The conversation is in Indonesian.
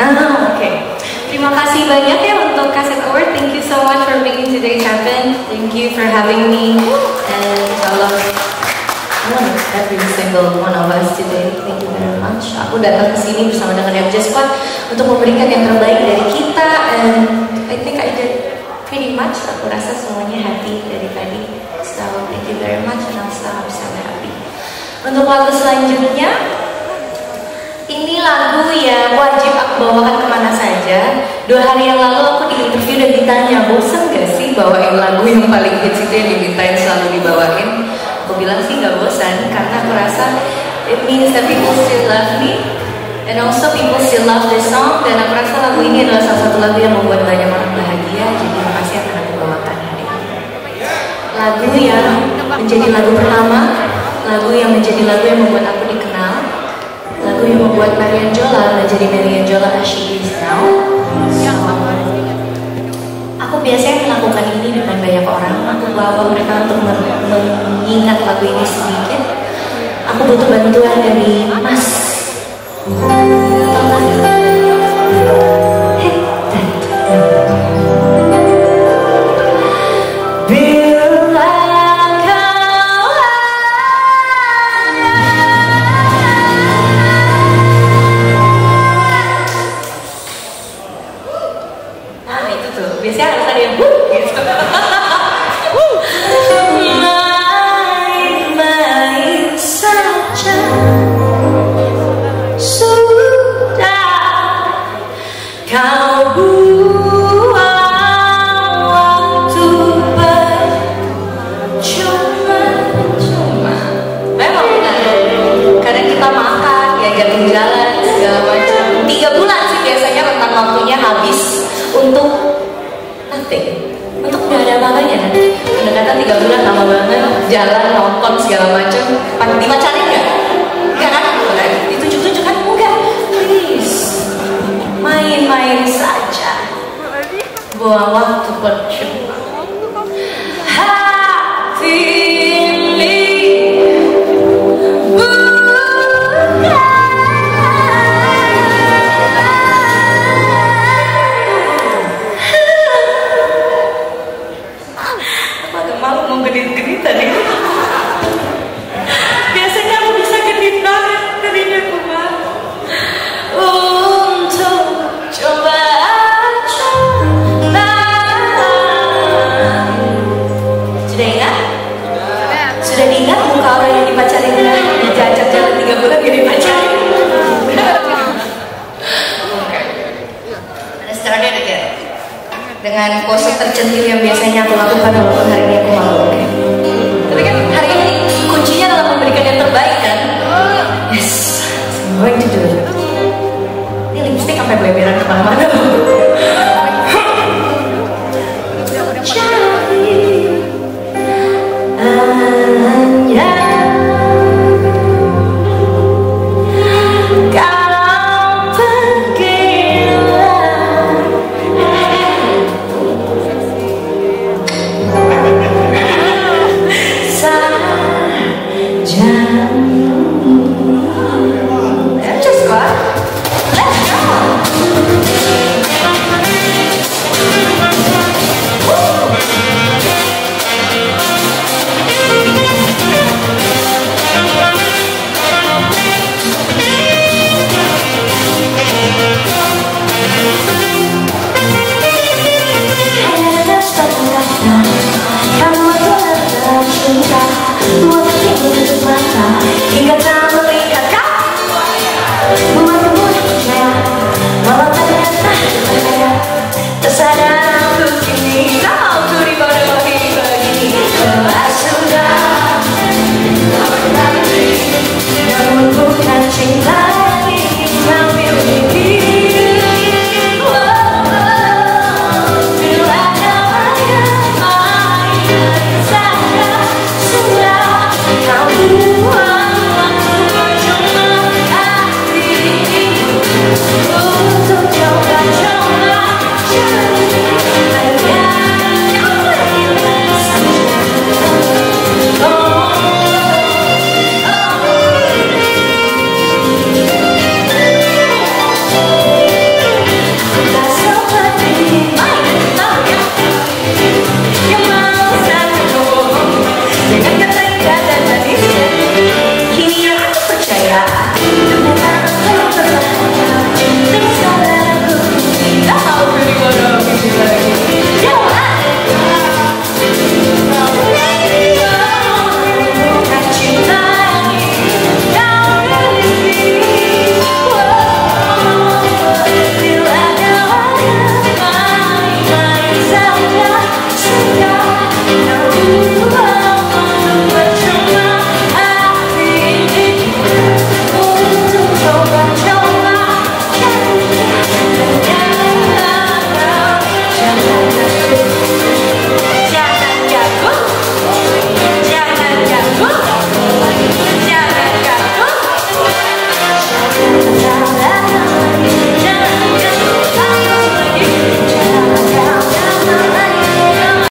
Ah, oke. Terima kasih banyak ya untuk Kaset Award. Thank you so much for making today happen. Thank you for having me. And I love, every single one of us today. Thank you very much. Aku datang ke sini bersama dengan MJ Squad untuk memberikan yang terbaik dari kita. And I think I did pretty much. Aku rasa semuanya happy dari tadi. So thank you very much and I'm so, happy. Untuk lagu selanjutnya, lagu yang wajib aku bawakan ke mana saja. Dua hari yang lalu aku di interview dan ditanya, bosan gak sih bawain lagu yang paling hits itu yang dimintain selalu dibawain? Aku bilang sih gak bosan, karena aku rasa it means that people still love me and also people still love this song dan aku rasa lagu ini adalah salah satu lagu yang membuat banyak orang bahagia jadi makasih akan aku bawakan hari ini lagu yang menjadi lagu pertama lagu yang menjadi lagu yang membuat aku membuat Marian Jola menjadi Marian Jola as she is now aku biasanya melakukan ini dengan banyak orang. Aku bawa mereka untuk men- mengingat lagu ini sedikit. Aku butuh bantuan dari Mas. Bila Nah itu tuh, biasanya harus jalan nonton segala macam dipacarin nggak? Nggak kan ditunjuk-tunjuk kan enggak. Please main-main saja. Buang waktu percuma dengan pose tercentil yang biasanya aku lakukan walaupun hari ini aku malu. oke? Tapi kan hari ini kuncinya adalah memberikan yang terbaik kan? Yes, I'm going to do it.